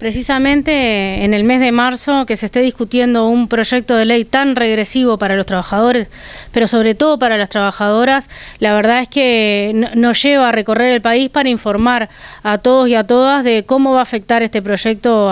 precisamente en el mes de marzo que se esté discutiendo un proyecto de ley tan regresivo para los trabajadores, pero sobre todo para las trabajadoras, la verdad es que nos lleva a recorrer el país para informar a todos y a todas de cómo va a afectar este proyecto,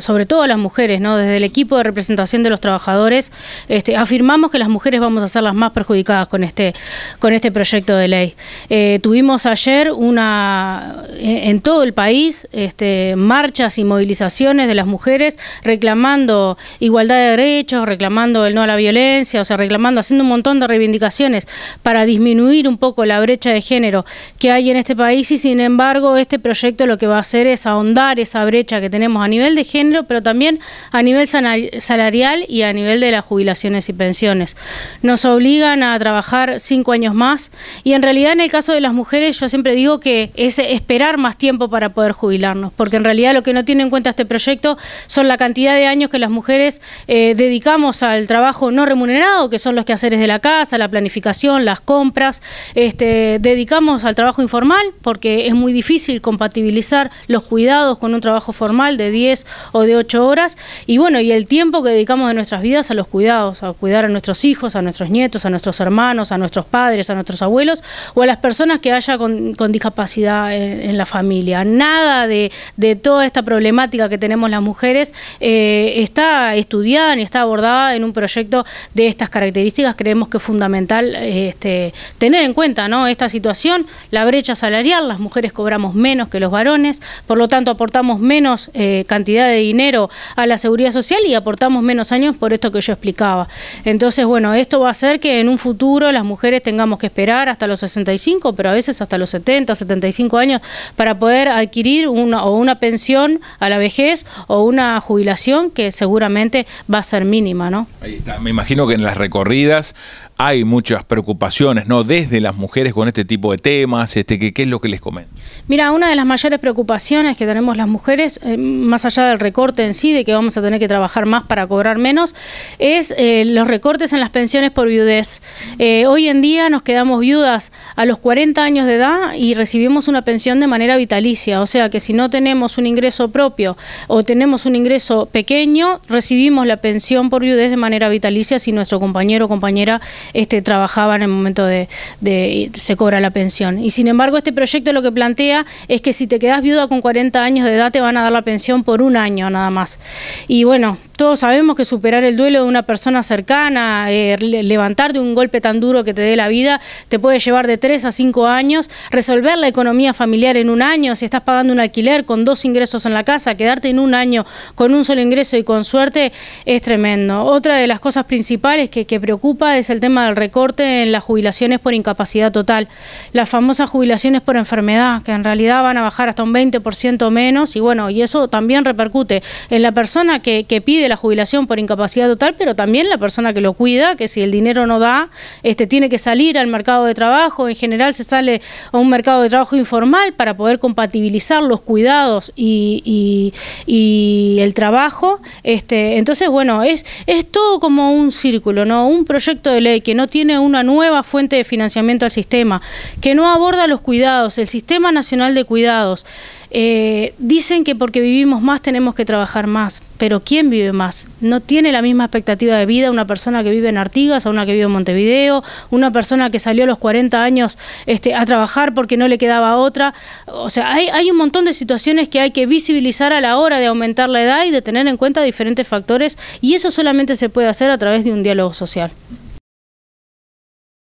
sobre todo a las mujeres, ¿no? Desde el equipo de representación de los trabajadores, este, afirmamos que las mujeres vamos a ser las más perjudicadas con este, con este proyecto de ley. Eh, tuvimos ayer una en todo el país este, marchas y movilizaciones de las mujeres reclamando igualdad de derechos, reclamando el no a la violencia, o sea, reclamando, haciendo un montón de reivindicaciones para disminuir un poco la brecha de género que hay en este país y sin embargo este proyecto lo que va a hacer es ahondar esa brecha que tenemos a nivel de género, pero también a nivel salarial y a nivel de las jubilaciones y pensiones. Nos obligan a trabajar cinco años más y en realidad en el caso de las mujeres yo siempre digo que es esperar más tiempo para poder jubilarnos, porque en realidad lo que no tiene en cuenta este proyecto son la cantidad de años que las mujeres eh, dedicamos al trabajo no remunerado, que son los quehaceres de la casa, la planificación, las compras. Este, dedicamos al trabajo informal porque es muy difícil compatibilizar los cuidados con un trabajo formal de 10 o de 8 horas. Y bueno, y el tiempo que dedicamos de nuestras vidas a los cuidados, a cuidar a nuestros hijos, a nuestros nietos, a nuestros hermanos, a nuestros padres, a nuestros abuelos o a las personas que haya con, discapacidad en, la familia. Nada de toda esta problemática que tenemos las mujeres eh, está estudiada y está abordada en un proyecto de estas características. Creemos que es fundamental este, tener en cuenta ¿no? esta situación, la brecha salarial, las mujeres cobramos menos que los varones, por lo tanto aportamos menos eh, cantidad de dinero a la seguridad social y aportamos menos años por esto que yo explicaba. Entonces, bueno, esto va a hacer que en un futuro las mujeres tengamos que esperar hasta los 65, pero a veces hasta los 70, 75 años para poder adquirir una o una pensión a la vejez o una jubilación que seguramente va a ser mínima, ¿no? Ahí está. Me imagino que en las recorridas hay muchas preocupaciones, ¿no? Desde las mujeres con este tipo de temas, este, ¿qué, qué es lo que les comento? Mira, una de las mayores preocupaciones que tenemos las mujeres, eh, más allá del recorte en sí, de que vamos a tener que trabajar más para cobrar menos, es eh, los recortes en las pensiones por viudez. Eh, hoy en día nos quedamos viudas a los 40 años de edad y recibimos una pensión de manera vitalicia, o sea que si no tenemos un ingreso propio o tenemos un ingreso pequeño, recibimos la pensión por viudez de manera vitalicia si nuestro compañero o compañera este, trabajaba en el momento de, de se cobra la pensión. Y sin embargo, este proyecto lo que plantea es que si te quedas viuda con 40 años de edad te van a dar la pensión por un año nada más. Y bueno, todos sabemos que superar el duelo de una persona cercana, eh, levantar de un golpe tan duro que te dé la vida, te puede llevar de 3 a 5 años, resolver la economía familiar en un año, si estás pagando un alquiler con dos ingresos en la casa, quedarte en un año con un solo ingreso y con suerte es tremendo. Otra de las cosas principales que, preocupa es el tema del recorte en las jubilaciones por incapacidad total, las famosas jubilaciones por enfermedad, que en realidad van a bajar hasta un 20% menos y bueno, y eso también repercute en la persona que pide la jubilación por incapacidad total, pero también la persona que lo cuida, que si el dinero no da, este, tiene que salir al mercado de trabajo, en general se sale a un mercado de trabajo informal para poder compatibilizar los cuidados y, el trabajo. Este, entonces, bueno, es, es todo como un círculo, ¿no? Un proyecto de ley que no tiene una nueva fuente de financiamiento al sistema, que no aborda los cuidados, el Sistema Nacional de Cuidados. Eh, dicen que porque vivimos más tenemos que trabajar más, pero ¿quién vive más? No tiene la misma expectativa de vida una persona que vive en Artigas a una que vive en Montevideo, una persona que salió a los 40 años este, a trabajar porque no le quedaba otra. O sea, hay, hay un montón de situaciones que hay que visibilizar a la hora de aumentar la edad y de tener en cuenta diferentes factores y eso solamente se puede hacer a través de un diálogo social.